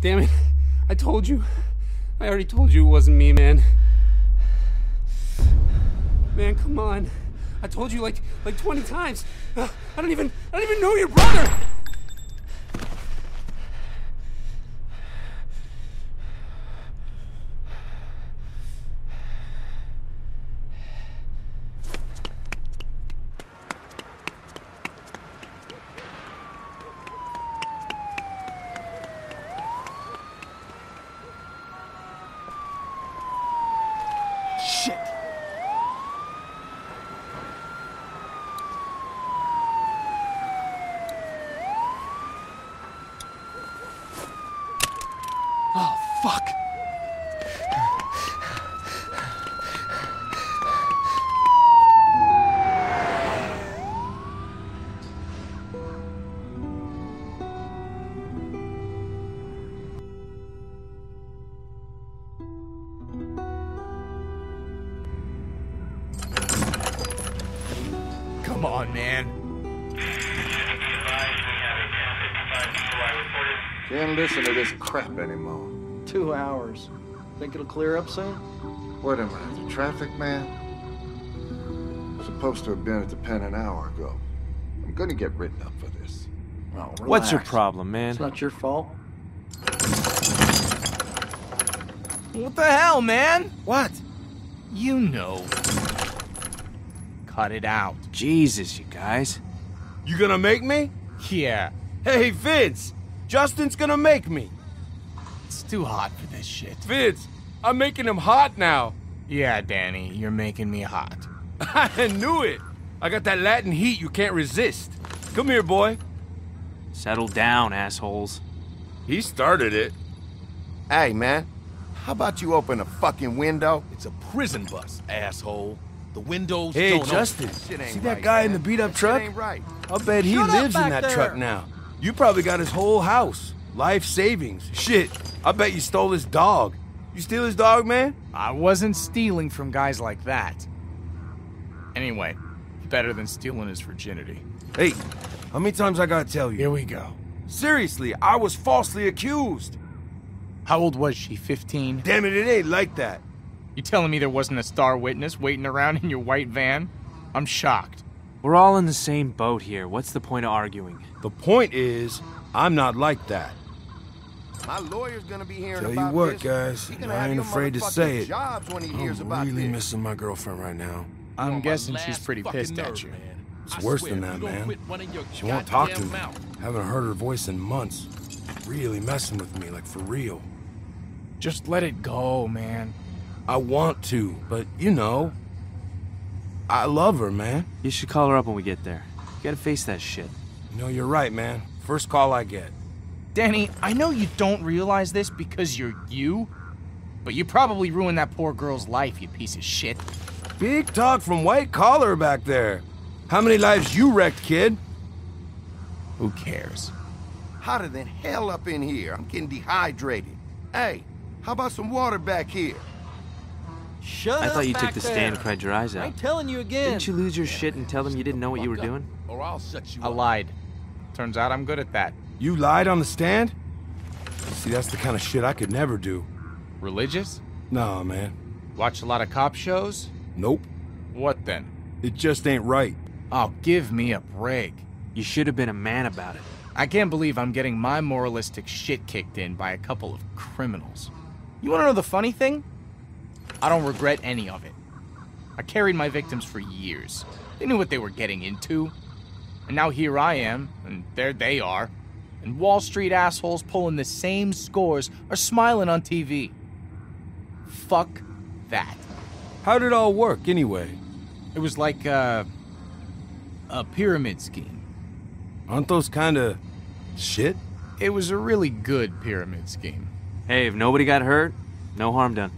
Damn it. I told you. I already told you it wasn't me, man. Man, come on. I told you like like 20 times. I don't even I don't even know your brother. Shit. Oh, fuck. Come on, man. Can't listen to this crap anymore. Two hours. Think it'll clear up soon? What am I, the traffic man? Supposed to have been at the pen an hour ago. I'm gonna get written up for this. Oh, What's your problem, man? It's not your fault. What the hell, man? What? You know. Cut it out. Jesus, you guys. You gonna make me? Yeah, Hey, Vince! Justin's gonna make me. It's too hot for this shit. Vince, I'm making him hot now. Yeah, Danny, you're making me hot. I knew it. I got that Latin heat you can't resist. Come here, boy. Settle down, assholes. He started it. Hey, man. How about you open a fucking window? It's a prison bus, asshole. The windows Hey, don't Justin. Shit ain't See that right, guy in the beat up truck? ain't right. I'll bet he Shut up lives in that there. truck now. You probably got his whole house. Life savings. Shit. I bet you stole his dog. You steal his dog, man? I wasn't stealing from guys like that. Anyway, better than stealing his virginity. Hey, how many times I gotta tell you? Here we go. Seriously, I was falsely accused. How old was she? 15? Damn it, it ain't like that. You telling me there wasn't a star witness waiting around in your white van? I'm shocked. We're all in the same boat here. What's the point of arguing? The point is, I'm not like that. My lawyer's gonna be hearing Tell you what, this. guys, I ain't afraid to say it. Jobs when he I'm about really this. missing my girlfriend right now. I'm You're on my guessing she's pretty fucking pissed at you. man. It's I worse swear, than that, man. quit running your She won't talk to me. mouth. Haven't heard her voice in months. Really messing with me, like for real. Just let it go, man. I want to, but you know, I love her, man. You should call her up when we get there. You gotta face that shit. No, you're right, man. First call I get. Danny, I know you don't realize this because you're you, but you probably ruined that poor girl's life, you piece of shit. Big talk from white collar back there. How many lives you wrecked, kid? Who cares? Hotter than hell up in here. I'm getting dehydrated. Hey, how about some water back here? Shut up. I up thought you took the stand and cried your eyes out. I'm telling you again. Didn't you lose your shit and tell them you didn't know what you were doing? Or I'll shut you I up. lied. Turns out I'm good at that. You lied on the stand? See, that's the kind of shit I could never do. Religious? Nah, man. Watch a lot of cop shows? Nope. What then? It just ain't right. Oh, give me a break. You should have been a man about it. I can't believe I'm getting my moralistic shit kicked in by a couple of criminals. You wanna know the funny thing? I don't regret any of it. I carried my victims for years. They knew what they were getting into. And now here I am, and there they are. And Wall Street assholes pulling the same scores are smiling on TV. Fuck that. How'd it all work, anyway? It was like a, a pyramid scheme. Aren't those kind of shit? It was a really good pyramid scheme. Hey, if nobody got hurt, no harm done.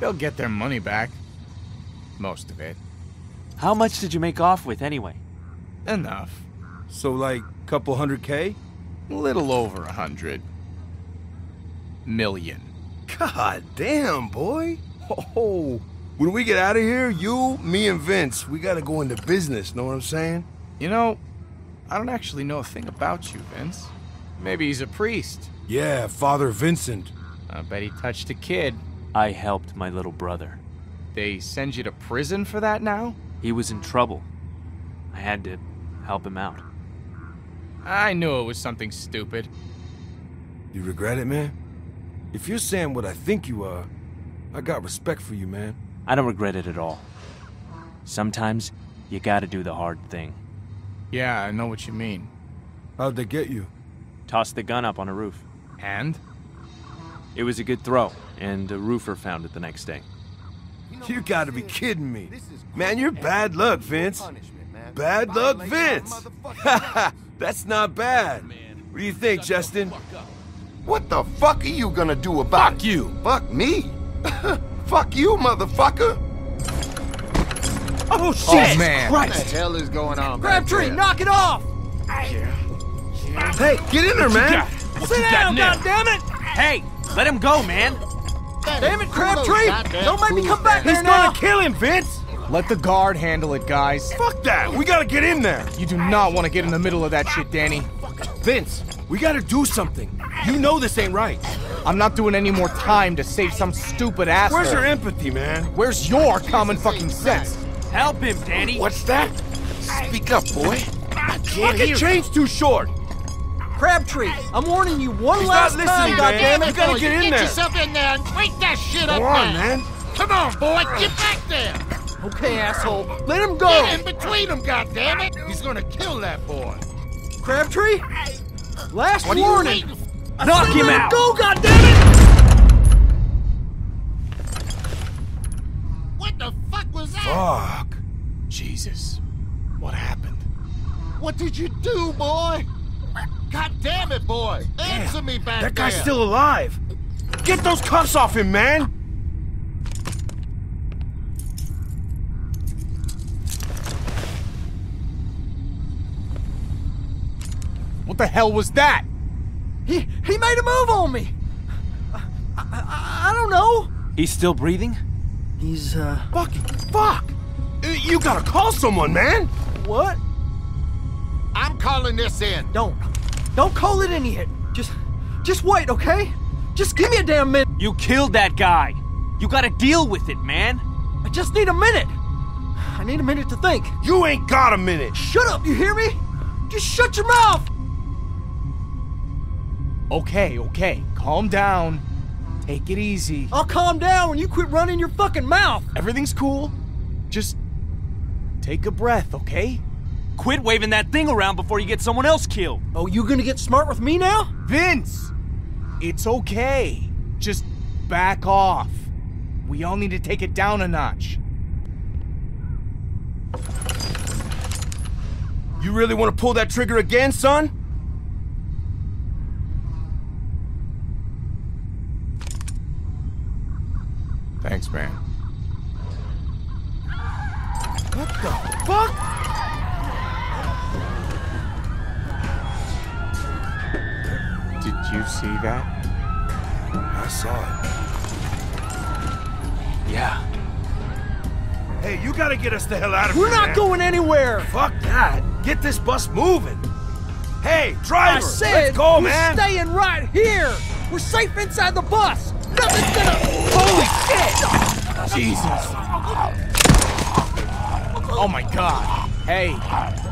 They'll get their money back. Most of it. How much did you make off with anyway? Enough. So, like, couple hundred K? A little over a hundred million. God damn, boy. Oh, when we get out of here, you, me, and Vince, we gotta go into business, know what I'm saying? You know, I don't actually know a thing about you, Vince. Maybe he's a priest. Yeah, Father Vincent. I bet he touched a kid. I helped my little brother. They send you to prison for that now? He was in trouble. I had to help him out. I knew it was something stupid. You regret it, man? If you're saying what I think you are, I got respect for you, man. I don't regret it at all. Sometimes you gotta do the hard thing. Yeah, I know what you mean. How'd they get you? Tossed the gun up on a roof. And? It was a good throw, and a roofer found it the next day. You gotta be kidding me. Man, you're bad luck, Vince. Bad luck, Vince. That's not bad. What do you think, Justin? What the fuck are you gonna do about Fuck you. Fuck me? fuck you, motherfucker. Oh, oh shit! Oh, man. What the hell is going on? back Crabtree, knock it off! Hey, get in there, man. Sit down, goddammit! Hey, let him go, man! Damn it, Crabtree! Don't make me come back He's there now! gonna kill him, Vince. Let the guard handle it, guys. Fuck that. We gotta get in there. You do not want to get in the middle of that shit, Danny. Vince, we gotta do something. You know this ain't right. I'm not doing any more time to save some stupid asshole. Where's your empathy, man? Where's your common fucking sense? Help him, Danny! What's that? Speak up, boy. I can't Fucking hear. chain's too short. Crabtree, I'm warning you one last time. He's last not time, listening, man. goddammit! You gotta get you in get there. yourself in there and wake that shit up Go on, now. man. Come on, boy, get back there. Okay, asshole, let him go! Get in between them, goddammit. He's gonna kill that boy. Crabtree? Last What warning! waiting I Knock him out. Go, goddammit! What the fuck was that? Fuck. Jesus. What happened? What did you do, boy? God damn it, boy. Answer me back That guy's there. still alive. Get those cuffs off him, man. What the hell was that? He, he made a move on me! I, I, I don't know! He's still breathing? He's, uh, Fucking fuck. Uh, You gotta call someone, man. what? I'm calling this in. Don't. Don't call it in yet. Just, just wait, okay? Just give me a damn minute. You killed that guy! You gotta deal with it, man! I just need a minute. I need a minute to think. You ain't got a minute. Shut up, you hear me? Just shut your mouth! Okay, okay. Calm down. Take it easy. I'll calm down when you quit running your fucking mouth. Everything's cool. Just take a breath, okay? Quit waving that thing around before you get someone else killed! Oh, you gonna get smart with me now? Vince! It's okay. Just back off. We all need to take it down a notch. You really want to pull that trigger again, son? Man. What the fuck? Did you see that? I saw it. Yeah. Hey, you gotta get us the hell out of here. We're not man. going anywhere. Fuck that. Get this bus moving. Hey, driver, I said let's go, we're man. staying right here. We're safe inside the bus. Nothing's gonna. Holy shit! Jesus! Oh my god. Hey.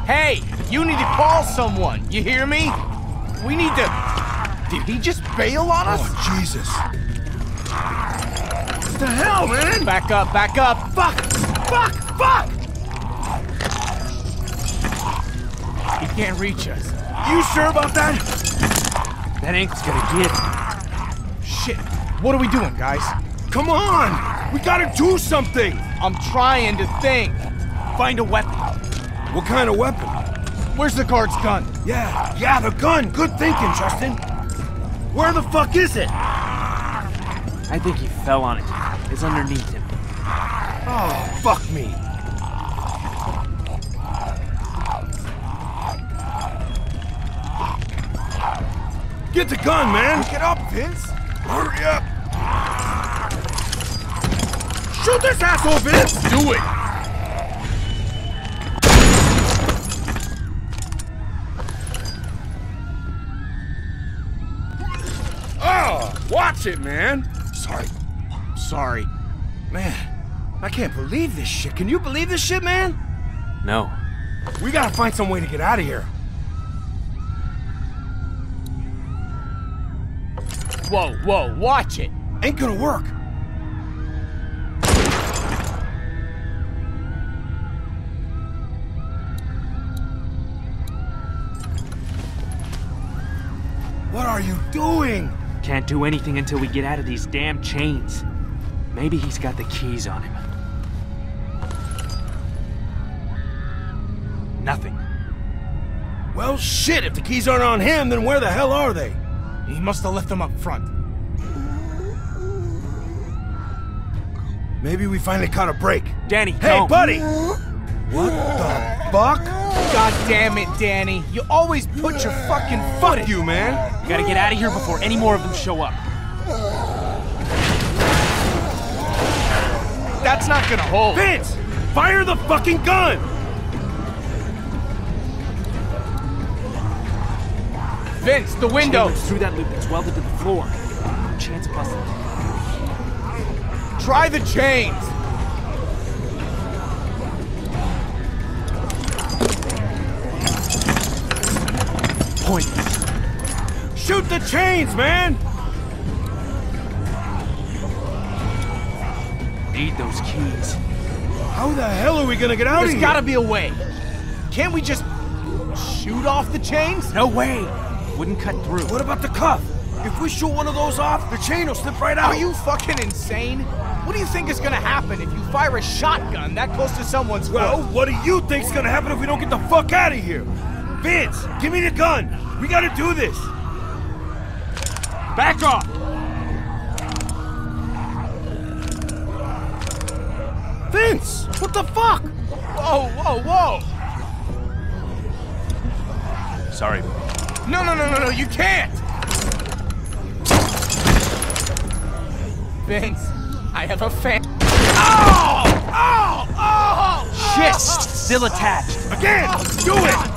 Hey! You need to call someone. You hear me? We need to. Did he just bail on us? Oh, Jesus. What the hell, man? Back up, back up. Fuck! Fuck! Fuck! He can't reach us. You sure about that? That ain't gonna get. Shit. What are we doing, guys? Come on! We gotta do something! I'm trying to think. Find a weapon. What kind of weapon? Where's the guard's gun? Yeah, yeah, the gun. Good thinking, Justin. Where the fuck is it? I think he fell on it. It's underneath him. Oh, fuck me. Get the gun, man! Pick it up, Vince! Hurry up! Shoot this asshole, Vince! Do it! Oh, watch it, man. Sorry. Sorry. Man, I can't believe this shit. Can you believe this shit, man? No. We gotta find some way to get out of here. Whoa, whoa, watch it. Ain't gonna work. What are you doing? Can't do anything until we get out of these damn chains. Maybe he's got the keys on him. Nothing. Well, shit, if the keys aren't on him, then where the hell are they? He must have left them up front. Maybe we finally caught a break. Danny, Hey, don't. buddy! What the fuck? God damn it, Danny. You always put your fucking foot Fuck you, man! We gotta get out of here before any more of them show up. That's not gonna hold. Vince! Fire the fucking gun! Vince, the window. loops through that loop that's welded to the floor. No chance of busting. Try the chains. Point. Shoot the chains, man! Need those keys. How the hell are we gonna get out There's of here? There's gotta be a way. Can't we just shoot off the chains? No way! Wouldn't cut through. What about the cuff? If we shoot one of those off, the chain will slip right out. Are you fucking insane? What do you think is gonna happen if you fire a shotgun that close to someone's Well, foot? what do you think's gonna happen if we don't get the fuck out of here? Vince, give me the gun. We gotta do this. Back off! Vince, what the fuck? Whoa, whoa, whoa! Sorry. No, no, no, no, no, you can't! Vince, I have a fan. Oh! Oh! Oh! Shit! Still attached. Again, do it.